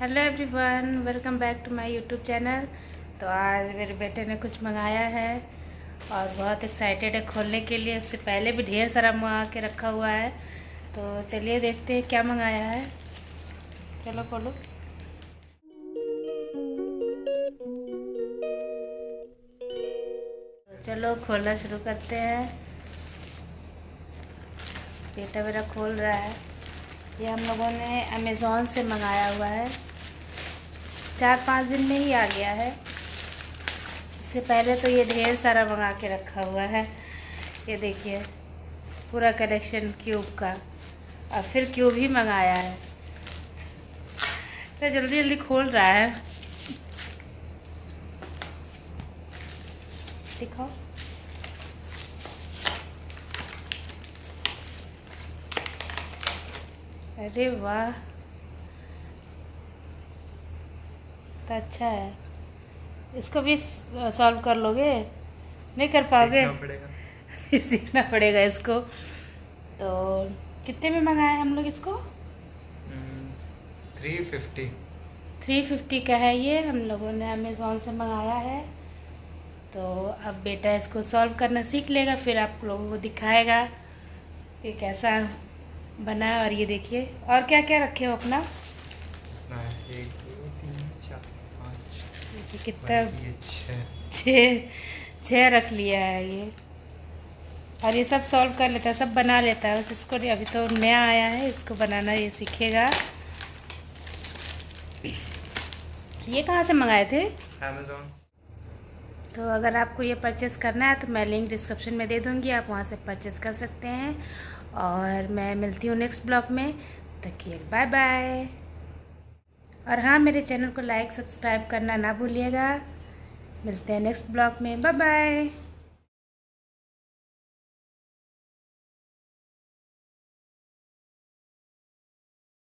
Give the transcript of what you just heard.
Hello everyone welcome back to my YouTube channel तो आज मेरे बेटे ने कुछ मंगाया है और बहुत एक्साइटेड है खोलने के लिए। उससे पहले भी ढेर सारा मंगा के रखा हुआ है। तो चलिए देखते हैं क्या मंगाया है। चलो खोलो। तो चलो खोलना शुरू करते हैं। बेटा मेरा खोल रहा है। ये हम लोगों ने अमेज़ोन से मंगाया हुआ है। चार पाँच दिन में ही आ गया है। इससे पहले तो ये ढेर सारा मंगा के रखा हुआ है। ये देखिए, पूरा कलेक्शन क्यूब का। और फिर क्यूब ही मंगाया है। तो जल्दी जल्दी खोल रहा है। दिखाओ। अरे वाह। तो अच्छा है। इसको भी सॉल्व कर लोगे? नहीं कर पाओगे? सीखना पड़ेगा। सीखना पड़ेगा इसको। तो कितने में मंगाए हम लोग इसको? थ्री फिफ्टी थ्री फिफ्टी का है ये। हम लोगों ने अमेज़ोन से मंगाया है। तो अब बेटा इसको सॉल्व करना सीख लेगा फिर आप लोगों को दिखाएगा कि कैसा बना और ये देखिए। और क्या क्या रखे हो अपना? एक दो तीन चार पाँच। कितना छः छः रख लिया है ये। और ये सब सॉल्व कर लेता है सब बना लेता है। बस इसको अभी तो नया आया है इसको बनाना ये सीखेगा। ये कहाँ से मंगाए थे? अमेज़ोन तो अगर आपको ये परचेस करना है तो मैं लिंक डिस्क्रिप्शन में दे दूँगी, आप वहाँ से परचेस कर सकते हैं। और मैं मिलती हूँ नेक्स्ट ब्लॉग में। तक बाय बाय और हाँ मेरे चैनल को लाइक सब्सक्राइब करना ना भूलिएगा। मिलते हैं नेक्स्ट ब्लॉग में। Bye bye